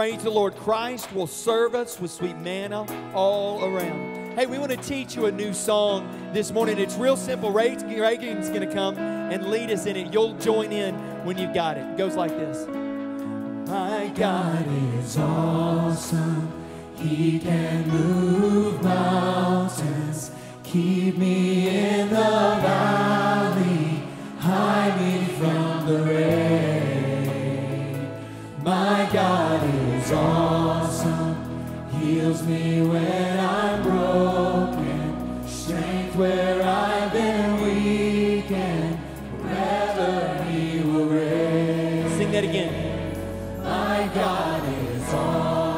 To the Lord. Christ will serve us with sweet manna all around. Hey, we want to teach you a new song this morning. It's real simple. Reagan's going to come and lead us in it. You'll join in when you've got it. It goes like this My God is awesome. He can move mountains. Keep me in the valley. Hide me from the rain. My God is awesome, heals me when I'm broken, strength where I've been weak, and He will reign. Sing that again. My God is awesome.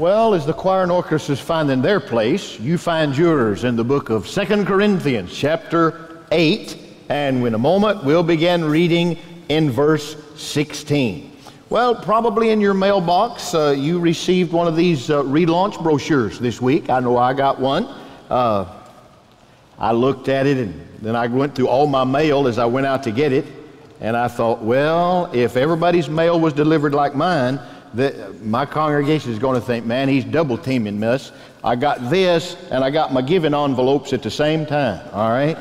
Well, as the choir and orchestra is finding their place, you find yours in the book of Second Corinthians, chapter 8. And in a moment, we'll begin reading in verse 16. Well, probably in your mailbox, uh, you received one of these uh, relaunch brochures this week. I know I got one. Uh, I looked at it and then I went through all my mail as I went out to get it. And I thought, well, if everybody's mail was delivered like mine, that my congregation is going to think, man, he's double teaming us. I got this and I got my giving envelopes at the same time, all right?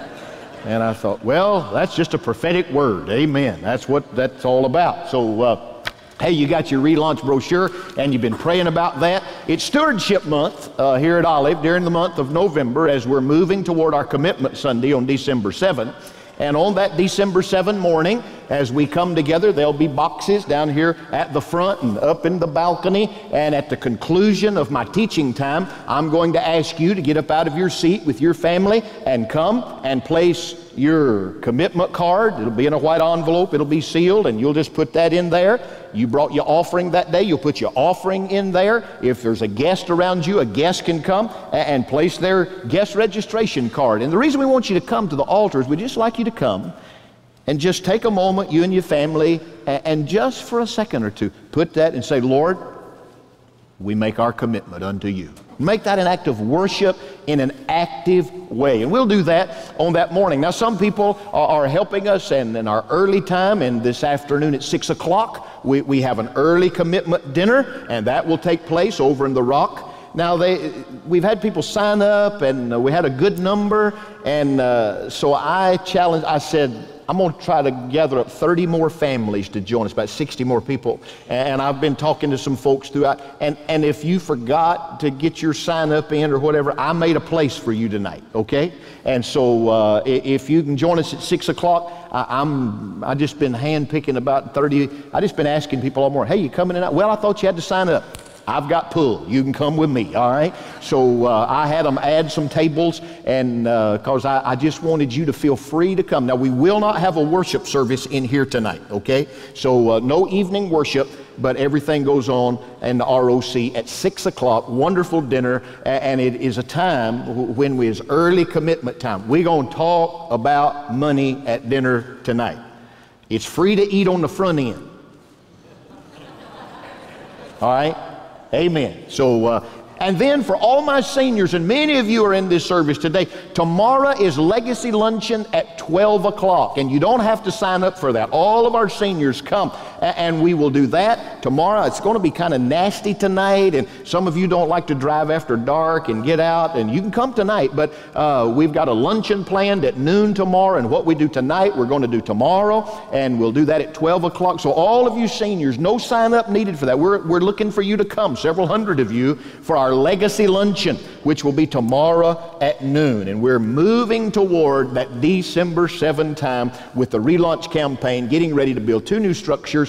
And I thought, well, that's just a prophetic word. Amen. That's what that's all about. So, uh, hey, you got your relaunch brochure and you've been praying about that. It's Stewardship Month uh, here at Olive during the month of November as we're moving toward our commitment Sunday on December 7th. And on that December 7 morning, as we come together, there'll be boxes down here at the front and up in the balcony. And at the conclusion of my teaching time, I'm going to ask you to get up out of your seat with your family and come and place your commitment card. It'll be in a white envelope, it'll be sealed, and you'll just put that in there. You brought your offering that day, you'll put your offering in there. If there's a guest around you, a guest can come and place their guest registration card. And the reason we want you to come to the altar is we just like you to come and just take a moment, you and your family, and just for a second or two, put that and say, Lord, we make our commitment unto you. Make that an act of worship in an active way. And we'll do that on that morning. Now, some people are, helping us, and in our early time, and this afternoon at 6 o'clock, we, we have an early commitment dinner, and that will take place over in the Rock. Now, they, we've had people sign up, and we had a good number, and uh, so I challenged, I said, I'm going to try to gather up 30 more families to join us, about 60 more people. And I've been talking to some folks throughout. And, and if you forgot to get your sign up in or whatever, I made a place for you tonight, okay? And so uh, if you can join us at 6 o'clock, I, am I just been hand picking about 30. I just been asking people all morning, hey, you coming in? Well, I thought you had to sign up. I've got pull. You can come with me, all right? So uh, I had them add some tables, and because uh, I, I, just wanted you to feel free to come. Now, we will not have a worship service in here tonight, okay? So uh, no evening worship, but everything goes on in the ROC at 6 o'clock. Wonderful dinner, and it is a time when we is early commitment time. We're going to talk about money at dinner tonight. It's free to eat on the front end. All right? Amen. So, uh, and then for all my seniors, and many of you are in this service today, tomorrow is Legacy Luncheon at 12 o'clock. And you don't have to sign up for that. All of our seniors come, and we will do that tomorrow. It's going to be kind of nasty tonight, and some of you don't like to drive after dark and get out, and you can come tonight. But uh, we've got a luncheon planned at noon tomorrow, and what we do tonight, we're going to do tomorrow, and we'll do that at 12 o'clock. So, all of you seniors, no sign up needed for that. We're, we're looking for you to come, several hundred of you, for our legacy luncheon, which will be tomorrow at noon. And we're moving toward that December 7 time with the relaunch campaign, getting ready to build two new structures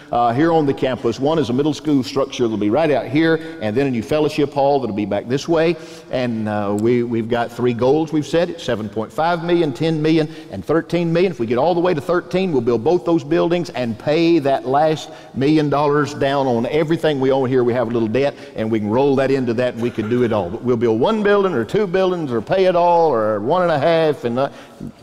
uh, here on the campus. One is a middle school structure that'll be right out here, and then a new fellowship hall that'll be back this way. And uh, we, we've got three goals we've set it's 7.5 million, 10 million, and 13 million. If we get all the way to 13, we'll build both those buildings and pay that last million dollars down on everything we own here. We have a little debt, and we can roll that into that that we could do it all. But we'll build one building or two buildings or pay it all or one and a half, and uh,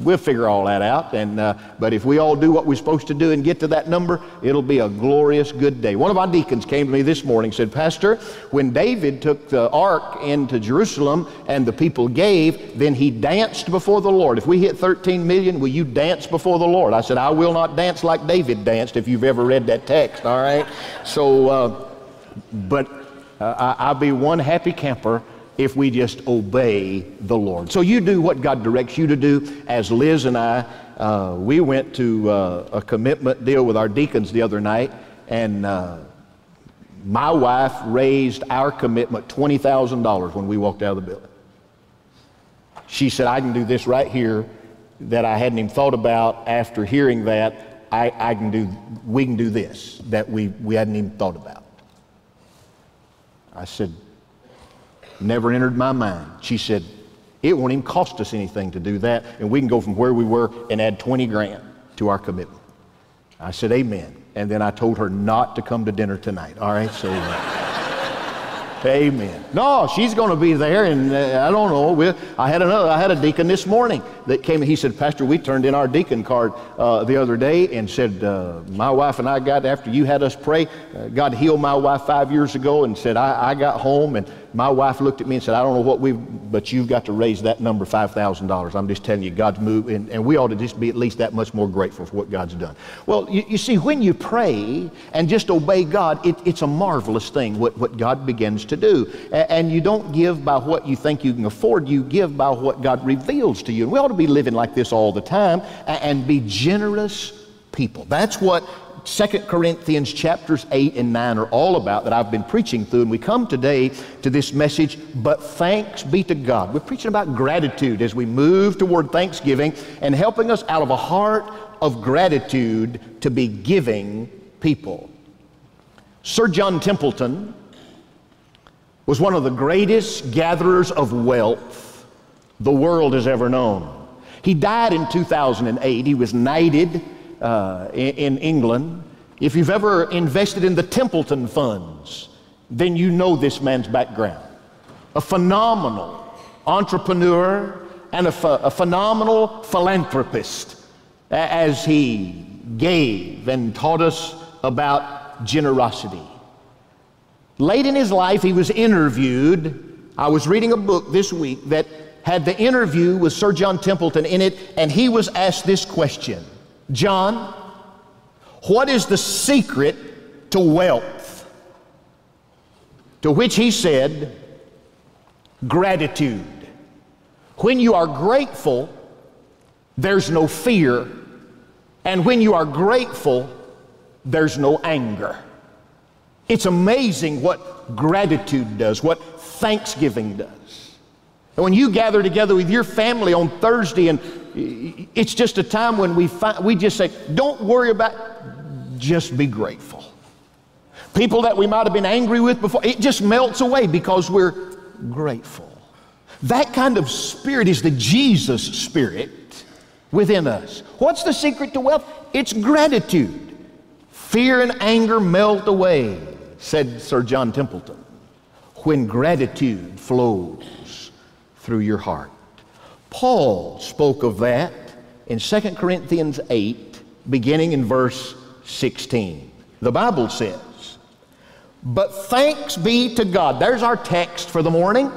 we'll figure all that out. And uh, but if we all do what we're supposed to do and get to that number, it'll be a glorious good day. One of our deacons came to me this morning said, Pastor, when David took the ark into Jerusalem and the people gave, then he danced before the Lord. If we hit 13 million, will you dance before the Lord? I said, I will not dance like David danced. If you've ever read that text, all right. So, uh, but uh, I'll be one happy camper if we just obey the Lord. So you do what God directs you to do. As Liz and I, uh, we went to uh, a commitment deal with our deacons the other night, and uh, my wife raised our commitment $20,000 when we walked out of the building. She said, I can do this right here that I hadn't even thought about after hearing that. I, I can do, we can do this that we, we hadn't even thought about. I said, never entered my mind. She said, it won't even cost us anything to do that, and we can go from where we were and add 20 grand to our commitment. I said, Amen. And then I told her not to come to dinner tonight. All right, so. Uh, Amen. No, she's going to be there, and uh, I don't know. I had another. I had a deacon this morning that came. And he said, "Pastor, we turned in our deacon card uh, the other day and said uh, my wife and I got after you had us pray. Uh, God healed my wife five years ago, and said I, I got home and my wife looked at me and said, I don't know what we've, but you've got to raise that number $5,000. I'm just telling you, God's moved, and, and, we ought to just be at least that much more grateful for what God's done. Well, you, you see, when you pray and just obey God, it, it's a marvelous thing what, what God begins to do. A, and you don't give by what you think you can afford, you give by what God reveals to you. And we ought to be living like this all the time and, be generous people. That's what Second Corinthians chapters 8 and 9 are all about that I've been preaching through. And we come today to this message, but thanks be to God. We're preaching about gratitude as we move toward Thanksgiving and helping us out of a heart of gratitude to be giving people. Sir John Templeton was one of the greatest gatherers of wealth the world has ever known. He died in 2008. He was knighted uh, in, England. If you've ever invested in the Templeton funds, then you know this man's background. A phenomenal entrepreneur and a, ph- a phenomenal philanthropist as he gave and taught us about generosity. Late in his life, he was interviewed. I was reading a book this week that had the interview with Sir John Templeton in it, and he was asked this question John, what is the secret to wealth? To which he said, gratitude. When you are grateful, there's no fear. And when you are grateful, there's no anger. It's amazing what gratitude does, what thanksgiving does. And when you gather together with your family on Thursday and it's just a time when we find, we just say, don't worry about, just be grateful. People that we might have been angry with before, it just melts away because we're grateful. That kind of spirit is the Jesus spirit within us. What's the secret to wealth? It's gratitude. Fear and anger melt away, said Sir John Templeton, when gratitude flows through your heart. Paul spoke of that in 2 Corinthians 8, beginning in verse 16. The Bible says, But thanks be to God. There's our text for the morning.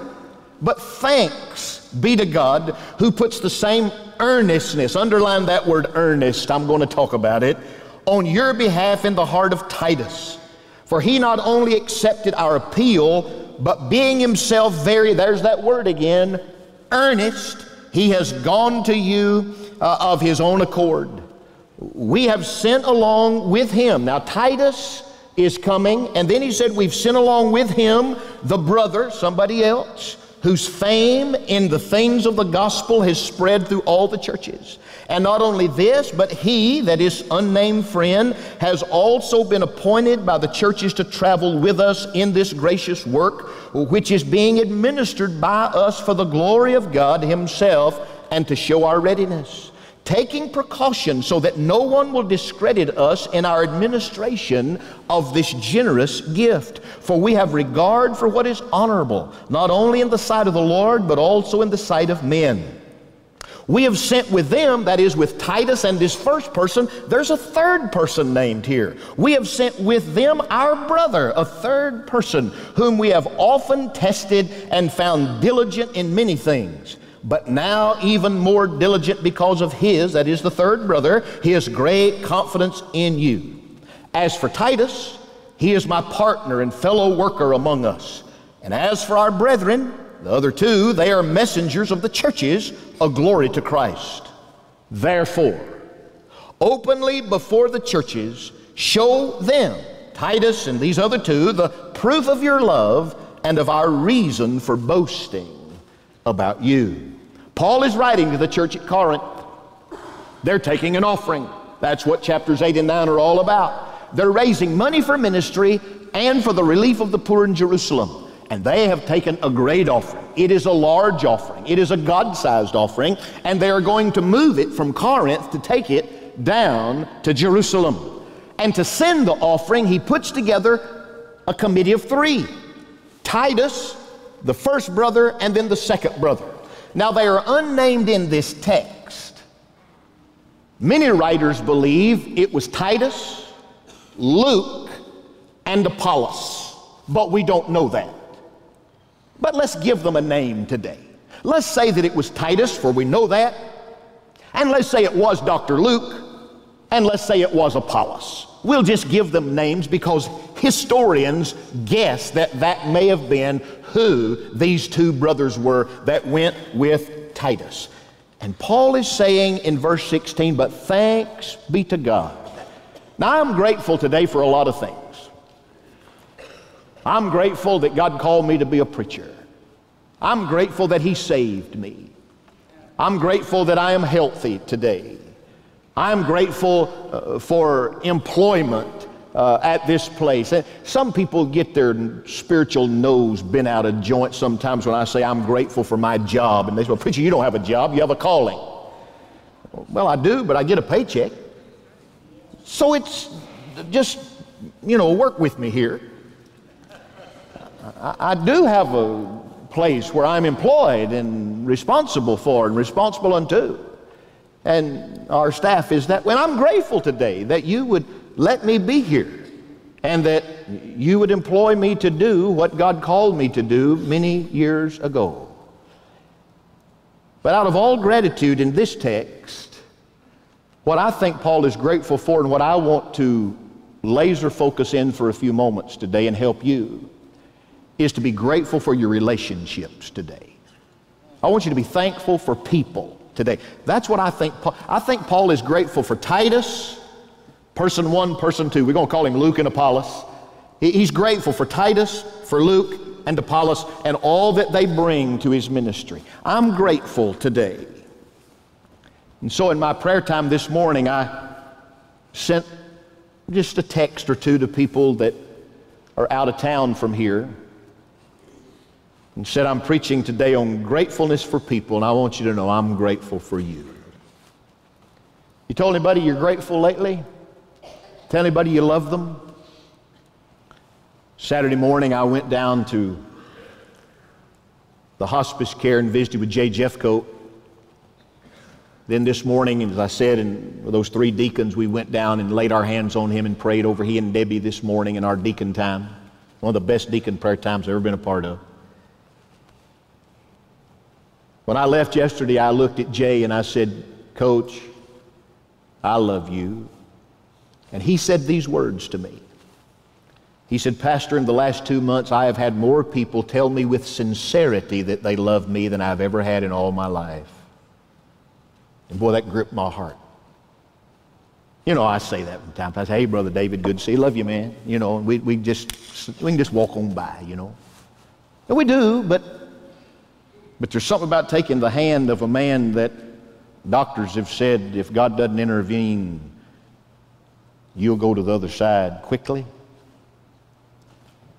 But thanks be to God who puts the same earnestness, underline that word earnest, I'm going to talk about it, on your behalf in the heart of Titus. For he not only accepted our appeal, but being himself very, there's that word again, earnest, he has gone to you uh, of his own accord. We have sent along with him. Now, Titus is coming, and then he said, We've sent along with him the brother, somebody else, whose fame in the things of the gospel has spread through all the churches. And not only this, but he, that is unnamed friend, has also been appointed by the churches to travel with us in this gracious work, which is being administered by us for the glory of God Himself and to show our readiness. Taking precaution so that no one will discredit us in our administration of this generous gift. For we have regard for what is honorable, not only in the sight of the Lord, but also in the sight of men. We have sent with them, that is, with Titus and this first person, there's a third person named here. We have sent with them our brother, a third person, whom we have often tested and found diligent in many things. But now, even more diligent because of his, that is the third brother, his great confidence in you. As for Titus, he is my partner and fellow worker among us. And as for our brethren, the other two, they are messengers of the churches a glory to Christ. Therefore, openly before the churches, show them, Titus and these other two, the proof of your love and of our reason for boasting about you. Paul is writing to the church at Corinth. They're taking an offering. That's what chapters 8 and 9 are all about. They're raising money for ministry and for the relief of the poor in Jerusalem and they have taken a great offering. It is a large offering, it is a God sized offering, and they are going to move it from Corinth to take it down to Jerusalem. And to send the offering, he puts together a committee of three Titus, the first brother, and then the second brother. Now they are unnamed in this text. Many writers believe it was Titus, Luke, and Apollos, but we don't know that. But let's give them a name today. Let's say that it was Titus, for we know that. And let's say it was Dr. Luke, and let's say it was Apollos. We'll just give them names because historians guess that that may have been who these two brothers were that went with Titus. And Paul is saying in verse 16, but thanks be to God. Now, I'm grateful today for a lot of things. I'm grateful that God called me to be a preacher. I'm grateful that He saved me. I'm grateful that I am healthy today. I'm grateful uh, for employment uh, at this place. And some people get their spiritual nose bent out of joint sometimes when I say I'm grateful for my job. And they say, Well, preacher, you don't have a job, you have a calling. Well, I do, but I get a paycheck. So it's just, you know, work with me here. I, I do have a place where I'm employed and responsible for and responsible unto. And our staff is that. When I'm grateful today that you would let me be here and that you would employ me to do what God called me to do many years ago. But out of all gratitude in this text, what I think Paul is grateful for and what I want to laser focus in for a few moments today and help you is to be grateful for your relationships today. I want you to be thankful for people today. That's what I think. I think Paul is grateful for Titus, person one, person two. We're going to call him Luke and Apollos. He's grateful for Titus, for Luke, and Apollos, and all that they bring to his ministry. I'm grateful today. And so in my prayer time this morning, I sent just a text or two to people that are out of town from here and said, I'm preaching today on gratefulness for people, and I want you to know I'm grateful for you. You told anybody you're grateful lately? Tell anybody you love them? Saturday morning, I went down to the hospice care and visited with Jay Jeffcoat. Then this morning, as I said, and those three deacons, we went down and laid our hands on him and prayed over he and Debbie this morning in our deacon time. One of the best deacon prayer times I've ever been a part of. When I left yesterday, I looked at Jay and I said, Coach, I love you. And he said these words to me. He said, Pastor, in the last two months, I have had more people tell me with sincerity that they love me than I've ever had in all my life. And boy, that gripped my heart. You know, I say that from time to time. I say, hey, Brother David, good to see you. Love you, man. You know, we, we, just, we can just walk on by, you know. And we do, but but there's something about taking the hand of a man that doctors have said if God doesn't intervene, you'll go to the other side quickly.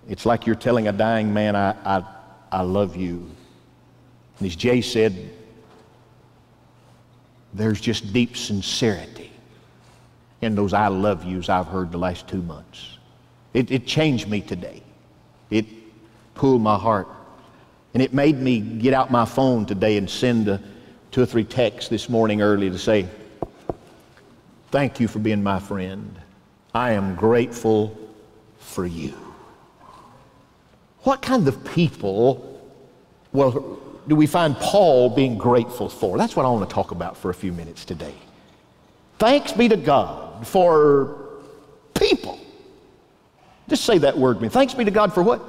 It's like you're telling a dying man, I, I, I love you. And as Jay said, there's just deep sincerity in those I love yous I've heard the last two months. It, it changed me today. It pulled my heart and it made me get out my phone today and send a, two or three texts this morning early to say, Thank you for being my friend. I am grateful for you. What kind of people, well, do we find Paul being grateful for? That's what I want to talk about for a few minutes today. Thanks be to God for people. Just say that word to me. Thanks be to God for what?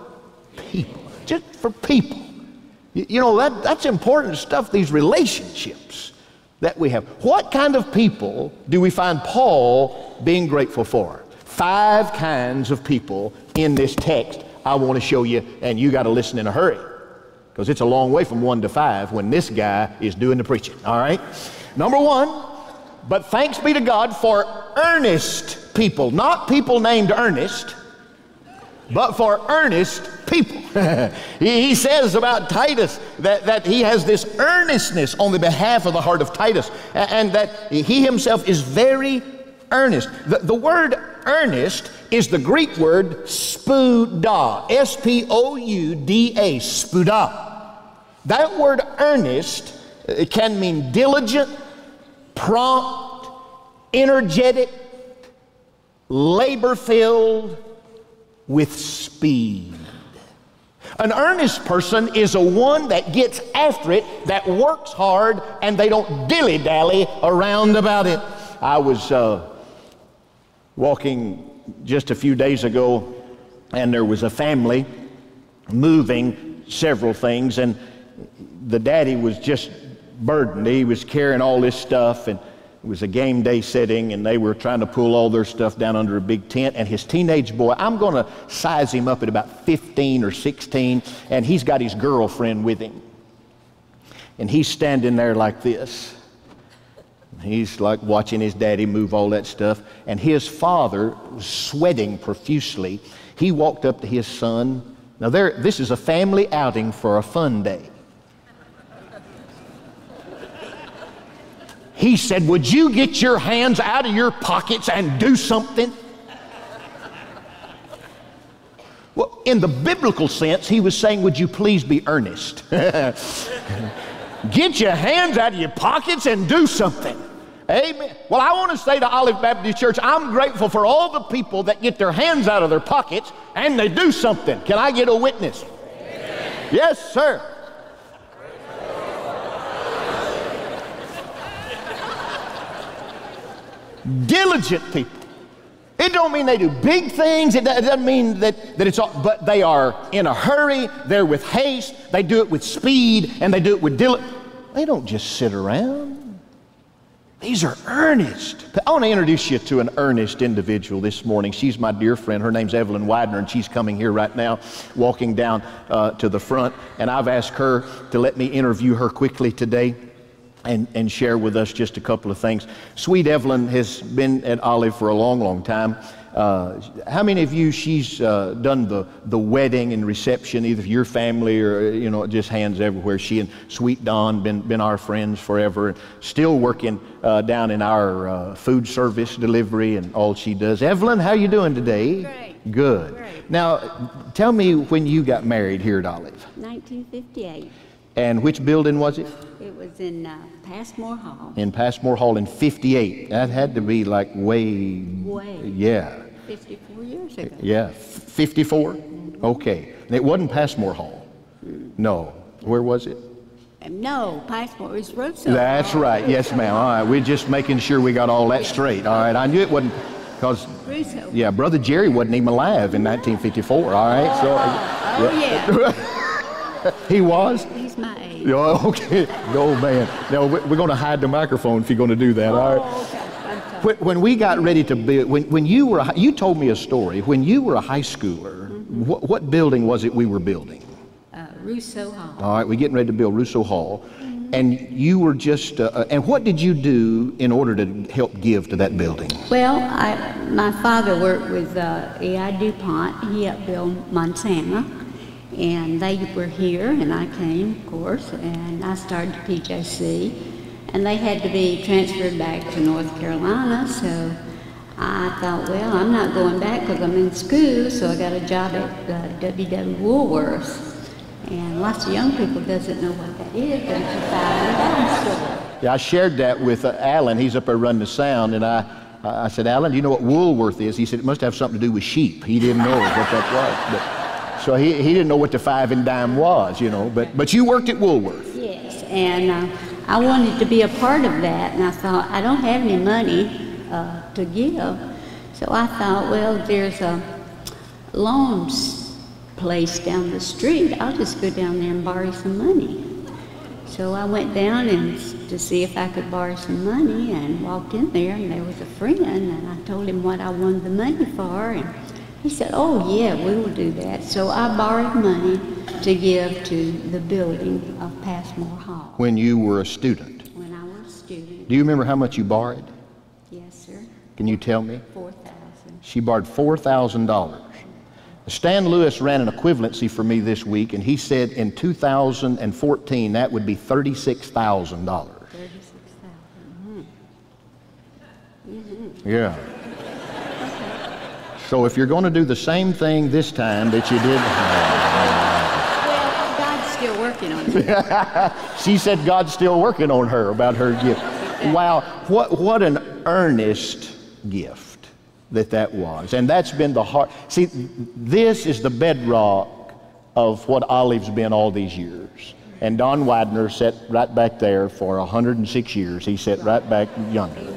People. Just for people. You know, that, that's important stuff, these relationships that we have. What kind of people do we find Paul being grateful for? Five kinds of people in this text I want to show you, and you got to listen in a hurry because it's a long way from one to five when this guy is doing the preaching. All right? Number one, but thanks be to God for earnest people, not people named Ernest but for earnest people. he, says about Titus that, that he has this earnestness on the behalf of the heart of Titus, and that he himself is very earnest. The, the word earnest is the Greek word spouda, S P O U D A, spouda. That word earnest can mean diligent, prompt, energetic, labor filled, with speed. An earnest person is a one that gets after it, that works hard, and they don't dilly dally around about it. I was uh, walking just a few days ago, and there was a family moving several things, and the daddy was just burdened. He was carrying all this stuff, and it was a game day setting, and they were trying to pull all their stuff down under a big tent. And his teenage boy, I'm going to size him up at about 15 or 16, and he's got his girlfriend with him. And he's standing there like this. He's like watching his daddy move all that stuff. And his father was sweating profusely. He walked up to his son. Now, there, this is a family outing for a fun day. He said, Would you get your hands out of your pockets and do something? Well, in the biblical sense, he was saying, Would you please be earnest? get your hands out of your pockets and do something. Amen. Well, I want to say to Olive Baptist Church, I'm grateful for all the people that get their hands out of their pockets and they do something. Can I get a witness? Amen. Yes, sir. Diligent people. It don't mean they do big things. It doesn't mean that, that it's all, but they are in a hurry. They're with haste. They do it with speed and they do it with diligence. They don't just sit around. These are earnest. I want to introduce you to an earnest individual this morning. She's my dear friend. Her name's Evelyn Widener, and she's coming here right now, walking down uh, to the front. And I've asked her to let me interview her quickly today and, and share with us just a couple of things. Sweet Evelyn has been at Olive for a long, long time. Uh, how many of you she's uh, done the, the wedding and reception, either your family or you know just hands everywhere. She and Sweet Dawn been been our friends forever, and still working uh, down in our uh, food service delivery and all she does. Evelyn, how you doing today? Great. Good. Great. Now, tell me when you got married here at Olive, 1958. And which building was it? It was in uh, Passmore Hall. in Passmore Hall in 58. That had to be like way, Way. yeah, 54 years ago. yeah, 54? Okay. It wasn't Passmore Hall. No. Where was it? Um, No, Passmore it was Roosevelt. That's Hall. right. Yes, ma'am. All right. We're just making sure we got all that straight. All right. I knew it wasn't because, Russo. yeah, Brother Jerry wasn't even alive in 1954. All right. So Oh, yeah. he was. He's my age. Oh, okay. Oh, man. Now, we- we're going to hide the microphone if you're going to do that. All right. Oh, okay. When, we got ready to build, when, when you were, a you told me a story. When you were a high schooler, what, what building was it we were building? Uh, Russo Hall. All right, we're getting ready to build Russo Hall. And you were just, uh, uh, and what did you do in order to help give to that building? Well, I, my father worked with uh, E.I. DuPont. He upbuilt Monsanto. And they were here, and I came, of course, and I started PJC. And they had to be transferred back to North Carolina, so I thought, well, I'm not going back because I'm in school, so I got a job at uh, W.W. Woolworths. And lots of young people doesn't know what that is, but it's a store. Yeah, I shared that with uh, Alan. He's up there running the sound, and I, I said, Alan, do you know what Woolworth is? He said it must have something to do with sheep. He didn't know what that was. But, so he, he didn't know what the five and dime was, you know. But but you worked at Woolworth. Yes, and uh, I wanted to be a part of that, and I thought, I don't have any money uh, to give. So I thought, well, there's a loans place down the street. I'll just go down there and borrow some money. So I went down and to see if I could borrow some money and walked in there and there was a friend and I told him what I wanted the money for and he said, oh yeah, we will do that. So I borrowed money to give to the building of Passmore Hall when you were a student. when I was a student. Do you remember how much you borrowed? Yes, sir, Can you tell me? four thousand. She borrowed $4,000. Stan Lewis ran an equivalency for me this week, and he said in 2014 that would be $36,000. Thirty-six thousand. Mm-hmm. Yeah. So if you're going to do the same thing this time that you did. Well, God's still working on it. She said God's still working on her about her gift. Wow, what, what an earnest gift that that was. And that's been the heart. See, this is the bedrock of what Olive's been all these years. And Don Widener sat right back there for 106 years. He sat right back yonder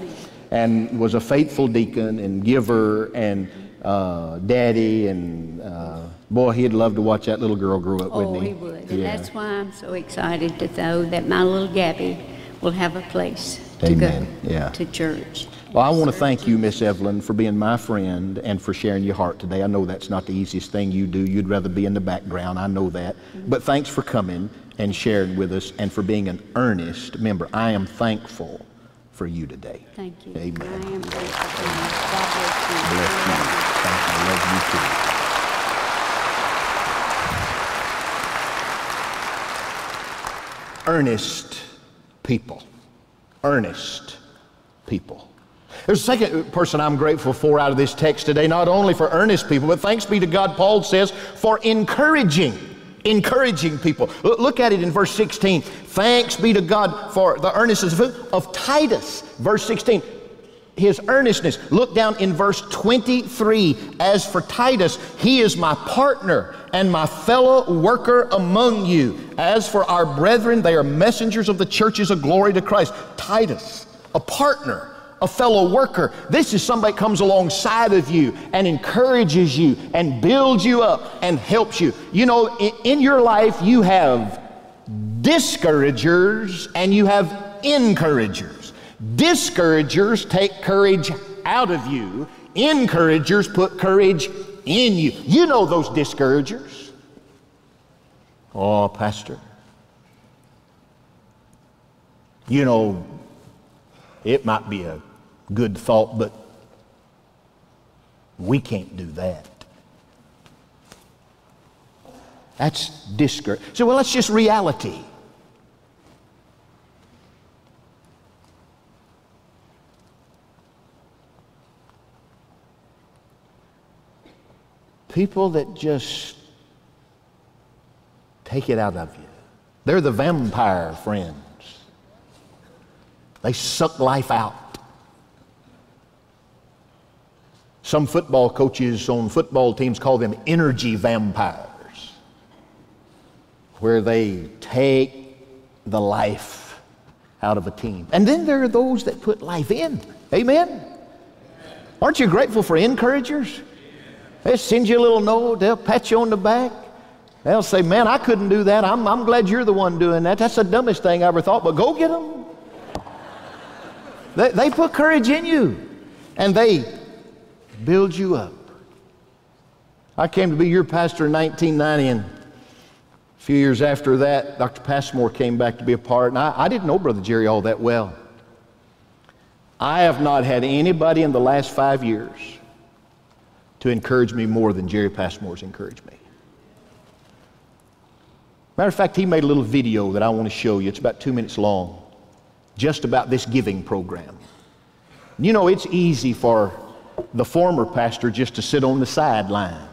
and was a faithful deacon and giver and uh, daddy. And uh, boy, he'd love to watch that little girl grow up, Oh, wouldn't he? he would. And that's why I'm so excited to know that my little Gabby will have a place to Amen. go Yeah. to church. Well, I want to thank you, Miss Evelyn, for being my friend and for sharing your heart today. I know that's not the easiest thing you do. You'd rather be in the background. I know that. But thanks for coming and sharing with us and for being an earnest member. I am thankful for you today. Thank you. Amen. I am grateful for you. God bless you. Bless you. Thank you. I love you too. Earnest people. Earnest people. There's a second person I'm grateful for out of this text today, not only for earnest people, but thanks be to God, Paul says, for encouraging, encouraging people. Look at it in verse 16. Thanks be to God for the earnestness of, of Titus. Verse 16 his earnestness. Look down in verse 23. As for Titus, he is my partner and my fellow worker among you. As for our brethren, they are messengers of the churches of glory to Christ. Titus, a partner, a fellow worker. This is somebody comes alongside of you and encourages you and builds you up and helps you. You know, in, in your life, you have discouragers and you have encouragers. Discouragers take courage out of you, encouragers put courage in you. You know those discouragers. Oh, Pastor. You know, it might be a good thought, but we can't do that. That's discourage. So, well, that's just reality. People that just take it out of you. They're the vampire friends. They suck life out. Some football coaches on football teams call them energy vampires, where they take the life out of a team. And then there are those that put life in. Amen? Aren't you grateful for encouragers? They'll send you a little note, they'll pat you on the back. They'll say, Man, I couldn't do that. I'm, I'm glad you're the one doing that. That's the dumbest thing I ever thought, but go get them. They, they put courage in you and they build you up. I came to be your pastor in 1990, and a few years after that, Dr. Passmore came back to be a part, and I, I didn't know Brother Jerry all that well. I have not had anybody in the last five years to encourage me more than Jerry Passmore's encouraged me. Matter of fact, he made a little video that I want to show you. It's about two minutes long, just about this giving program. You know, it's easy for the former pastor just to sit on the sideline.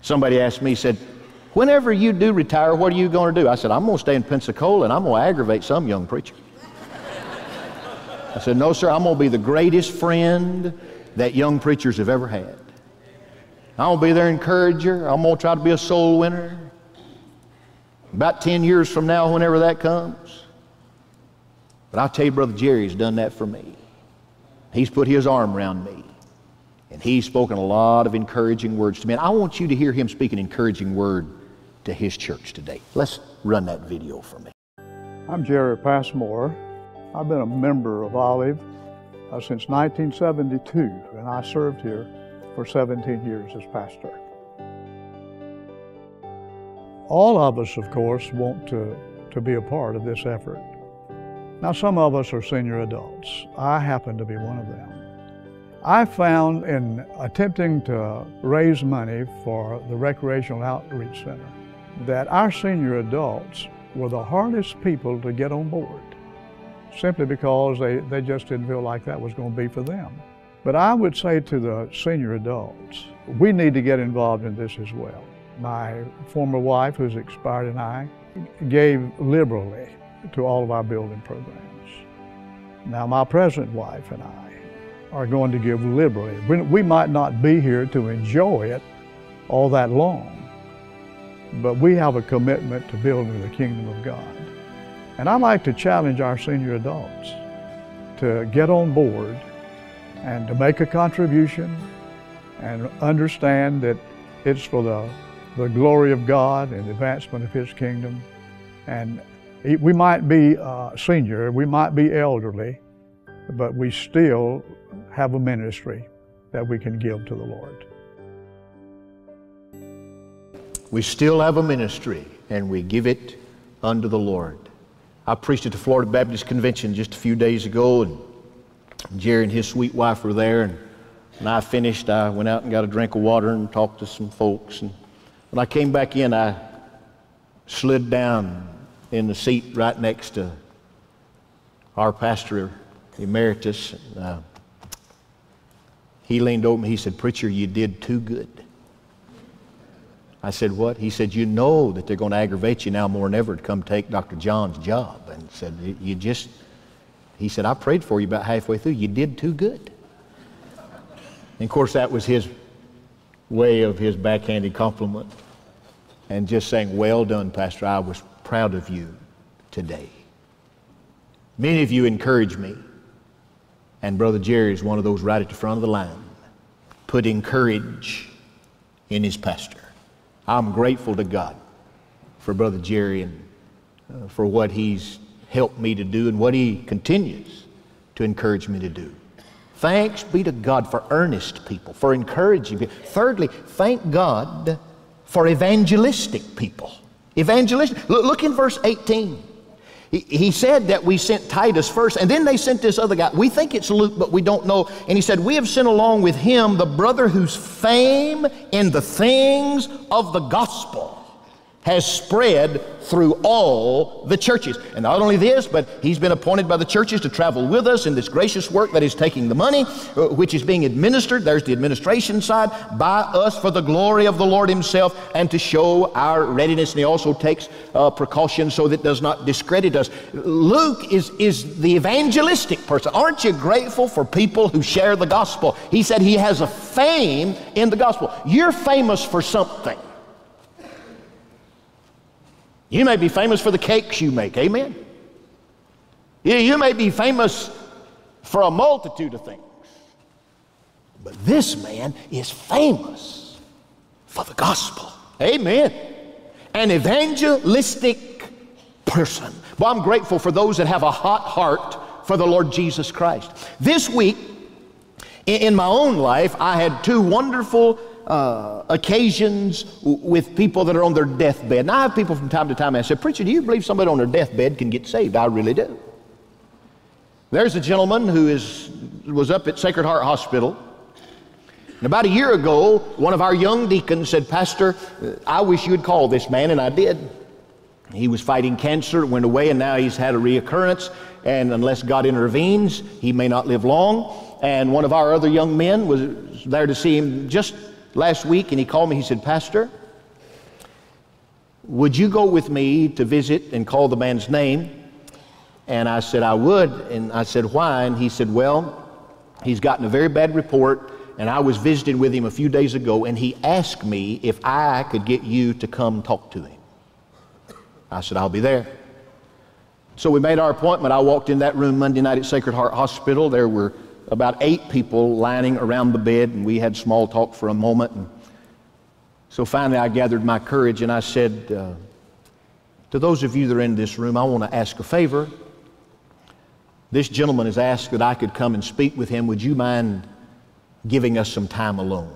Somebody asked me, said, Whenever you do retire, what are you going to do? I said, I'm going to stay in Pensacola and I'm going to aggravate some young preacher. I said, No, sir, I'm going to be the greatest friend that young preachers have ever had. To be their encourager. I'm going to try to be a soul winner. About 10 years from now, whenever that comes. But I'll tell you, Brother Jerry's done that for me. He's put his arm around me. And he's spoken a lot of encouraging words to me. And I want you to hear him speak an encouraging word to his church today. Let's run that video for me. I'm Jerry Passmore. I've been a member of Olive uh, since 1972, and I served here for 17 years as pastor. All of us, of course, want to, to be a part of this effort. Now, some of us are senior adults. I happen to be one of them. I found in attempting to raise money for the Recreational Outreach Center that our senior adults were the hardest people to get on board simply because they, they just didn't feel like that was going to be for them. But I would say to the senior adults, we need to get involved in this as well. My former wife, who's expired, and I gave liberally to all of our building programs. Now, my present wife and I are going to give liberally. We, might not be here to enjoy it all that long, but we have a commitment to building the kingdom of God. And I'd like to challenge our senior adults to get on board and to make a contribution and understand that it's for the, the glory of God and advancement of His kingdom. And we might be uh, senior, we might be elderly, but we still have a ministry that we can give to the Lord. We still have a ministry and we give it unto the Lord. I preached at the Florida Baptist Convention just a few days ago, and Jerry and his sweet wife were there. And when I finished, I went out and got a drink of water and talked to some folks. And when I came back in, I slid down in the seat right next to our pastor emeritus. And, uh, he leaned over me. He said, Preacher, you did too good. I said, What? He said, You know that they're going to aggravate you now more than ever to come take Dr. John's job. And said, You just, he said, I prayed for you about halfway through. You did too good. And of course, that was his way of his backhanded compliment and just saying, Well done, Pastor. I was proud of you today. Many of you encourage me, and Brother Jerry is one of those right at the front of the line, putting courage in his pastor. I'm grateful to God for Brother Jerry and uh, for what he's helped me to do and what he continues to encourage me to do. Thanks be to God for earnest people, for encouraging people. Thirdly, thank God for evangelistic people. Evangelistic. Look in verse 18. He said that we sent Titus first, and then they sent this other guy. We think it's Luke, but we don't know. And he said, We have sent along with him the brother whose fame in the things of the gospel has spread through all the churches. And not only this, but he's been appointed by the churches to travel with us in this gracious work that is taking the money, uh, which is being administered, there's the administration side, by us for the glory of the Lord himself and to show our readiness. And he also takes uh, precautions so that does not discredit us. Luke is, is the evangelistic person. Aren't you grateful for people who share the gospel? He said he has a fame in the gospel. You're famous for something. You may be famous for the cakes you make, amen? You may be famous for a multitude of things. But this man is famous for the gospel. Amen. An evangelistic person. Well, I'm grateful for those that have a hot heart for the Lord Jesus Christ. This week, in my own life, I had two wonderful uh, occasions with people that are on their deathbed. Now, I have people from time to time say, Preacher, do you believe somebody on their deathbed can get saved? I really do. There's a gentleman who is, was up at Sacred Heart Hospital. And about a year ago, one of our young deacons said, Pastor, I wish you'd call this man, and I did. He was fighting cancer, went away, and now he's had a reoccurrence. And unless God intervenes, he may not live long. And one of our other young men was there to see him just last week and he called me. He said, Pastor, would you go with me to visit and call the man's name? And I said, I would. And I said, Why? And he said, Well, he's gotten a very bad report. And I was visiting with him a few days ago, and he asked me if I could get you to come talk to him. I said, I'll be there. So we made our appointment. I walked in that room Monday night at Sacred Heart Hospital. There were about eight people lining around the bed, and we had small talk for a moment. And so finally, I gathered my courage and I said, uh, To those of you that are in this room, I want to ask a favor. This gentleman has asked that I could come and speak with him. Would you mind giving us some time alone?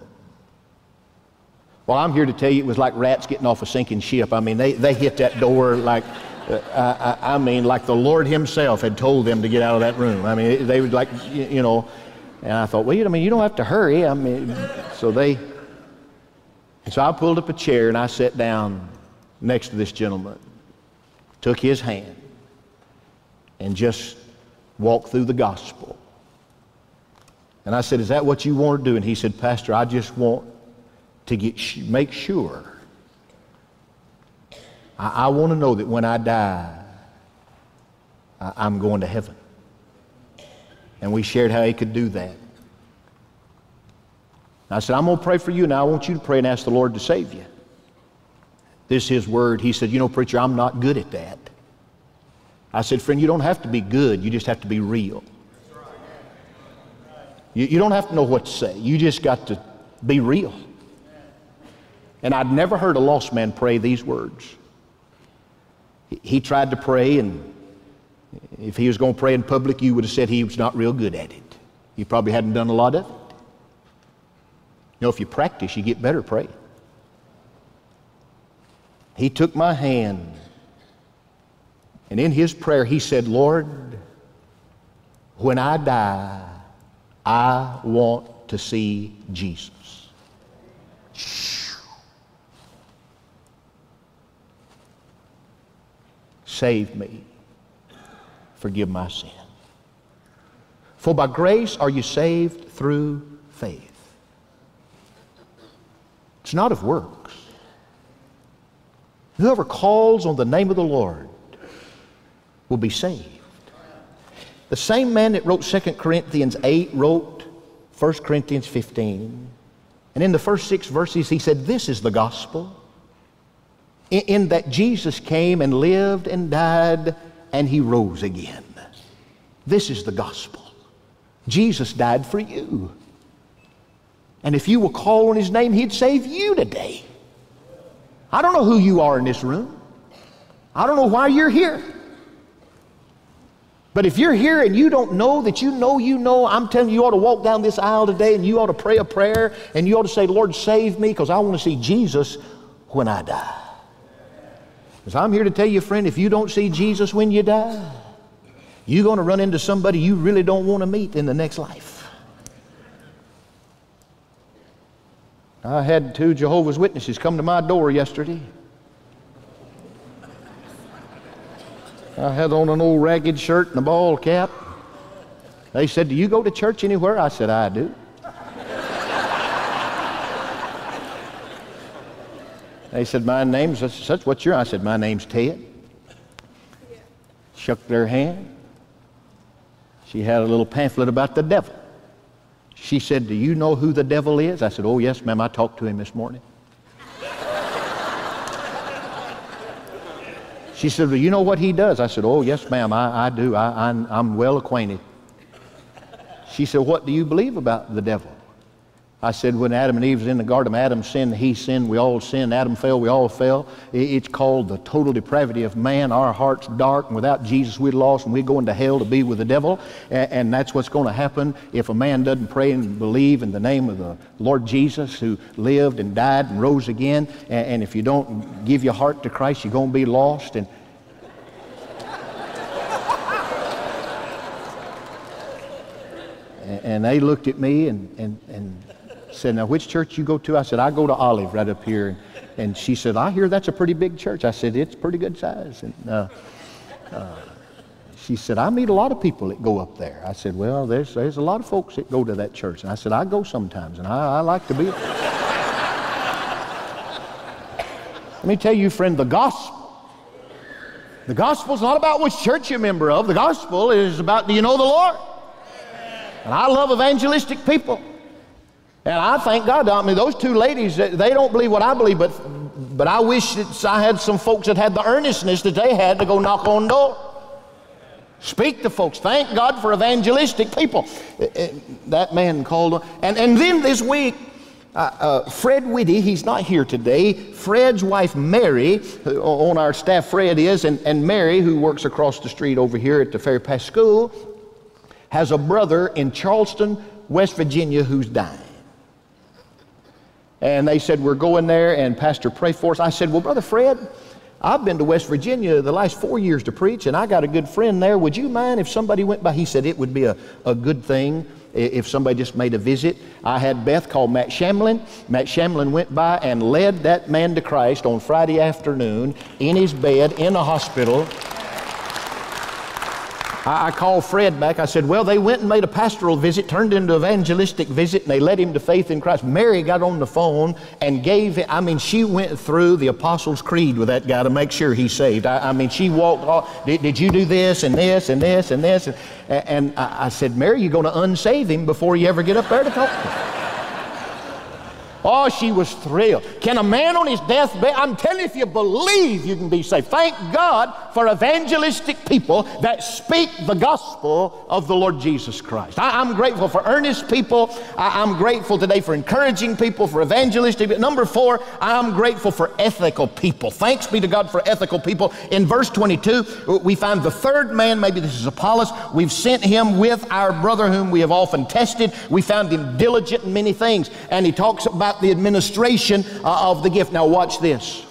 Well, I'm here to tell you it was like rats getting off a sinking ship. I mean, they, they hit that door like. Uh, I, I, mean, like the Lord Himself had told them to get out of that room. I mean, they would like, you know, and I thought, well, you I mean, you don't have to hurry. I mean, so they, so I pulled up a chair and I sat down next to this gentleman, took his hand, and just walked through the gospel. And I said, Is that what you want to do? And he said, Pastor, I just want to get make sure. I, I want to know that when I die, I, I'm going to heaven. And we shared how he could do that. I said, I'm going to pray for you, and I want you to pray and ask the Lord to save you. This is his word. He said, You know, preacher, I'm not good at that. I said, Friend, you don't have to be good, you just have to be real. You, you don't have to know what to say, you just got to be real. And I'd never heard a lost man pray these words. He, tried to pray, and if he was going to pray in public, you would have said he was not real good at it. He probably hadn't done a lot of it. You know, if you practice, you get better praying. He took my hand, and in his prayer, he said, Lord, when I die, I want to see Jesus. Save me. Forgive my sin. For by grace are you saved through faith. It's not of works. Whoever calls on the name of the Lord will be saved. The same man that wrote 2 Corinthians 8 wrote 1 Corinthians 15. And in the first six verses, he said, This is the gospel. In, that Jesus came and lived and died and he rose again. This is the gospel. Jesus died for you. And if you will call on his name, he'd save you today. I don't know who you are in this room. I don't know why you're here. But if you're here and you don't know that you know you know, I'm telling you, you ought to walk down this aisle today and you ought to pray a prayer and you ought to say, Lord, save me because I want to see Jesus when I die. Because I'm here to tell you, friend, if you don't see Jesus when you die, you're going to run into somebody you really don't want to meet in the next life. I had two Jehovah's Witnesses come to my door yesterday. I had on an old ragged shirt and a ball cap. They said, Do you go to church anywhere? I said, I do. They said, My name's such. What's your? I said, My name's Ted. Shook their hand. She had a little pamphlet about the devil. She said, Do you know who the devil is? I said, Oh, yes, ma'am. I talked to him this morning. She said, Well, you know what he does? I said, Oh, yes, ma'am, I, I do. I, I'm, I'm well acquainted. She said, What do you believe about the devil? I said, when Adam and Eve was in the Garden Adam sinned, he sinned, we all sinned. Adam fell, we all fell. It's called the total depravity of man. Our heart's dark, and without Jesus, we're lost, and we're going to hell to be with the devil. And that's what's going to happen if a man doesn't pray and believe in the name of the Lord Jesus, who lived and died and rose again. And if you don't give your heart to Christ, you're going to be lost. And and they looked at me and, and, and said, Now, which church you go to? I said, I go to Olive right up here. And she said, I hear that's a pretty big church. I said, It's pretty good size. And uh, uh, she said, I meet a lot of people that go up there. I said, Well, there's, there's a lot of folks that go to that church. And I said, I go sometimes, and I, I like to be. Let me tell you, friend, the gospel. The gospel is not about which church you're a member of. The gospel is about do you know the Lord? And I love evangelistic people. And I thank God. I mean, those two ladies, they don't believe what I believe, but, but I wish I had some folks that had the earnestness that they had to go knock on door. Speak to folks. Thank God for evangelistic people. That man called. And, and then this week, uh, uh, Fred Whitty, he's not here today. Fred's wife, Mary, on our staff, Fred is, and, and Mary, who works across the street over here at the Ferry Pass School, has a brother in Charleston, West Virginia, who's dying. And they said, We're going there, and Pastor, pray for us. I said, Well, Brother Fred, I've been to West Virginia the last four years to preach, and I got a good friend there. Would you mind if somebody went by? He said it would be a, a good thing if somebody just made a visit. I had Beth call Matt Shamlin. Matt Shamlin went by and led that man to Christ on Friday afternoon in his bed in a hospital. I, I called Fred back. I said, Well, they went and made a pastoral visit, turned into an evangelistic visit, and they led him to faith in Christ. Mary got on the phone and gave it, I mean, she went through the Apostles' Creed with that guy to make sure he's saved. I, I mean, she walked, all, did, did, you do this and this and this and this? And, and I, I said, Mary, you're going to unsave him before you ever get up there to talk to him. Oh, she was thrilled. Can a man on his deathbed? I'm telling you, if you believe, you can be saved. Thank God for evangelistic people that speak the gospel of the Lord Jesus Christ. I, am grateful for earnest people. I, am grateful today for encouraging people, for evangelistic. Number four, I'm grateful for ethical people. Thanks be to God for ethical people. In verse 22, we find the third man, maybe this is Apollos. We've sent him with our brother whom we have often tested. We found him diligent in many things. And he talks about the administration uh, of the gift. Now, watch this.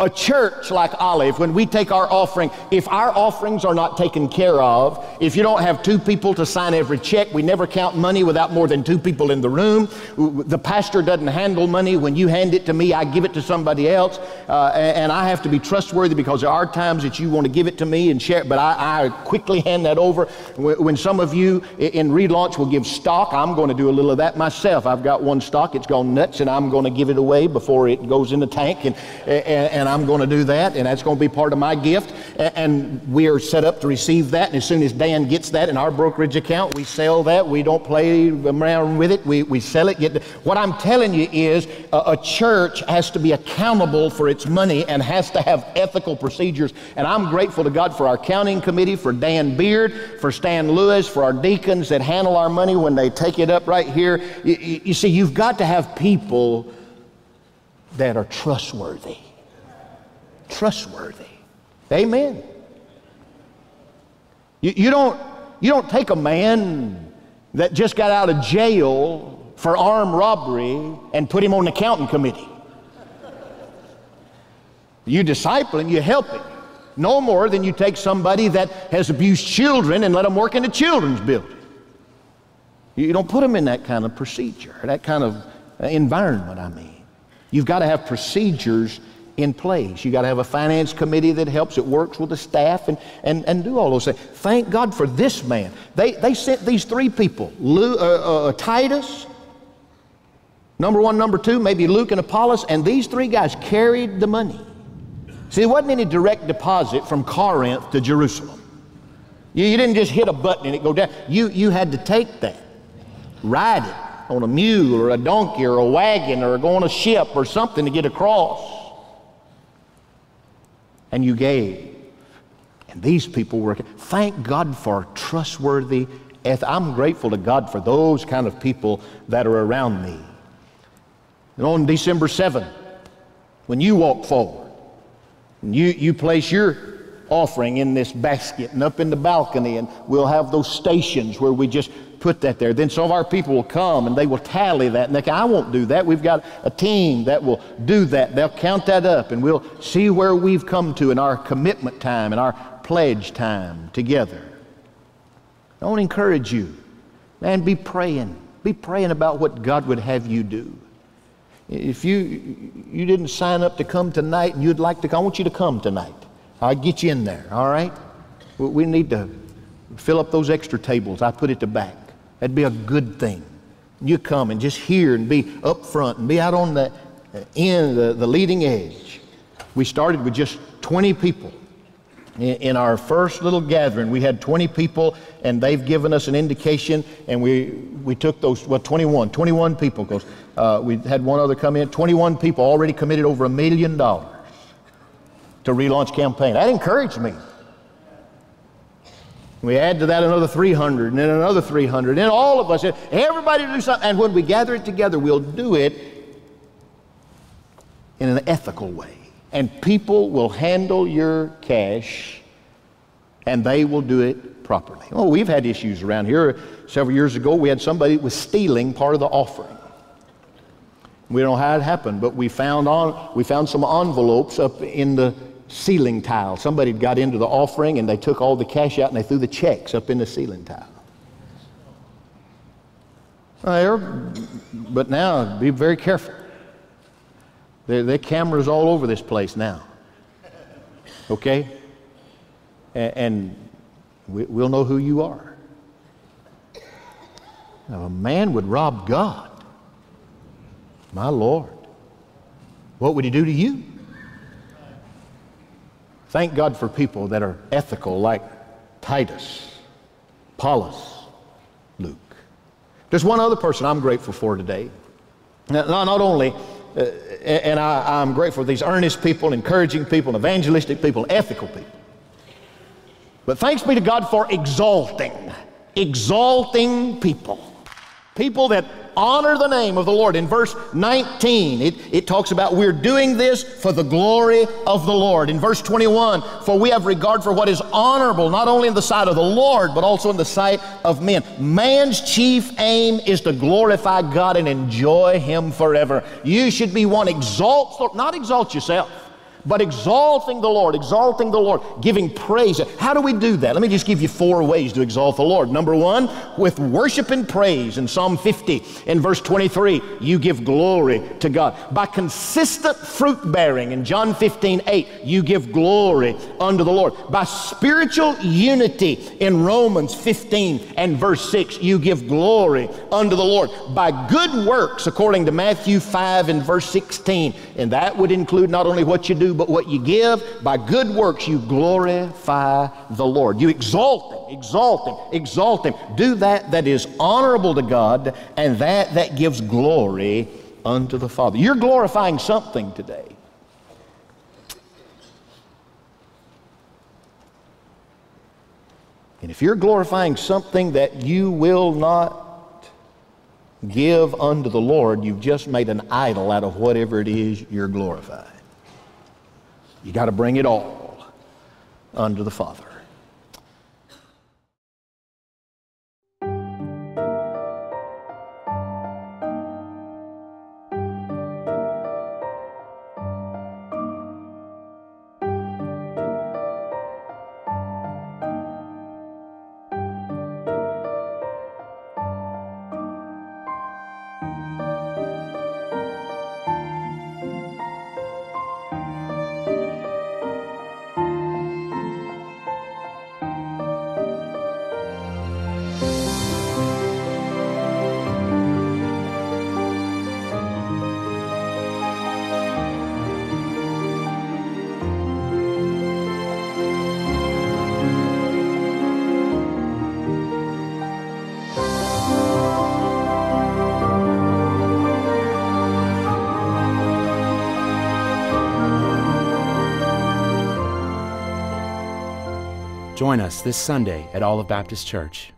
A church like Olive, when we take our offering, if our offerings are not taken care of, if you don't have two people to sign every check, we never count money without more than two people in the room. The pastor doesn't handle money. When you hand it to me, I give it to somebody else. Uh, and I have to be trustworthy because there are times that you want to give it to me and share it, but I, I quickly hand that over. When some of you in relaunch will give stock, I'm going to do a little of that myself. I've got one stock, it's gone nuts, and I'm going to give it away before it goes in the tank. And, and, and and I'm going to do that, and that's going to be part of my gift. And we are set up to receive that. And as soon as Dan gets that in our brokerage account, we sell that. We don't play around with it. We, we sell it. Get what I'm telling you is a, a church has to be accountable for its money and has to have ethical procedures. And I'm grateful to God for our counting committee, for Dan Beard, for Stan Lewis, for our deacons that handle our money when they take it up right here. You, you see, you've got to have people that are trustworthy trustworthy. Amen. You, you, don't, you don't take a man that just got out of jail for armed robbery and put him on the accounting committee. You disciple him, you help him. No more than you take somebody that has abused children and let them work in a children's building. You don't put them in that kind of procedure, that kind of uh, environment, I mean. You've got to have procedures in place. You got to have a finance committee that helps, it works with the staff and, and, and do all those things. Thank God for this man. They, they sent these three people Lu, uh, uh, Titus, number one, number two, maybe Luke and Apollos, and these three guys carried the money. See, there wasn't any direct deposit from Corinth to Jerusalem. You, you didn't just hit a button and it go down. You, you had to take that, ride it on a mule or a donkey or a wagon or go on a ship or something to get across and you gave. And these people were, thank God for trustworthy I'm grateful to God for those kind of people that are around me. And on December 7th, when you walk forward, and you, you place your offering in this basket and up in the balcony, and we'll have those stations where we just put that there. Then some of our people will come and they will tally that. And they I won't do that. We've got a team that will do that. They'll count that up and we'll see where we've come to in our commitment time and our pledge time together. I want to encourage you, man, be praying. Be praying about what God would have you do. If you, you didn't sign up to come tonight and you'd like to come, I want you to come tonight. I'll get you in there, all right? We need to fill up those extra tables. I put it to back. That'd be a good thing. You come and just hear and be up front and be out on the end, the, the leading edge. We started with just 20 people. In our first little gathering, we had 20 people, and they've given us an indication, and we, we took those, well, 21, 21 people, because uh, we had one other come in. 21 people already committed over a million dollars to relaunch campaign. That encouraged me. We add to that another 300 and then another 300. And all of us, everybody do something. And when we gather it together, we'll do it in an ethical way. And people will handle your cash and they will do it properly. Oh, we've had issues around here. Several years ago, we had somebody was stealing part of the offering. We don't know how it happened, but we found on we found some envelopes up in the ceiling tile. Somebody got into the offering and they took all the cash out and they threw the checks up in the ceiling tile. There, but now be very careful. There, there are cameras all over this place now. Okay? And, and we, will know who you are. Now, a man would rob God. My Lord. What would he do to you? Thank God for people that are ethical like Titus, Apollos, Luke. There's one other person I'm grateful for today. Not, not only, uh, and I, I'm grateful for these earnest people, encouraging people, evangelistic people, ethical people. But thanks be to God for exalting, exalting people. People that honor the name of the Lord. In verse 19, it, it talks about we're doing this for the glory of the Lord. In verse 21, for we have regard for what is honorable, not only in the sight of the Lord, but also in the sight of men. Man's chief aim is to glorify God and enjoy Him forever. You should be one exalt, not exalt yourself but exalting the Lord, exalting the Lord, giving praise. How do we do that? Let me just give you four ways to exalt the Lord. Number one, with worship and praise. In Psalm 50, in verse 23, you give glory to God. By consistent fruit bearing, in John 15, 8, you give glory unto the Lord. By spiritual unity, in Romans 15 and verse 6, you give glory unto the Lord. By good works, according to Matthew 5 and verse 16, and that would include not only what you do, but what you give. By good works, you glorify the Lord. You exalt Him, exalt Him, exalt Him. Do that that is honorable to God and that that gives glory unto the Father. You're glorifying something today. And if you're glorifying something that you will not give unto the Lord, you've just made an idol out of whatever it is you're glorifying. You got to bring it all unto the Father. Join us this Sunday at Olive Baptist Church.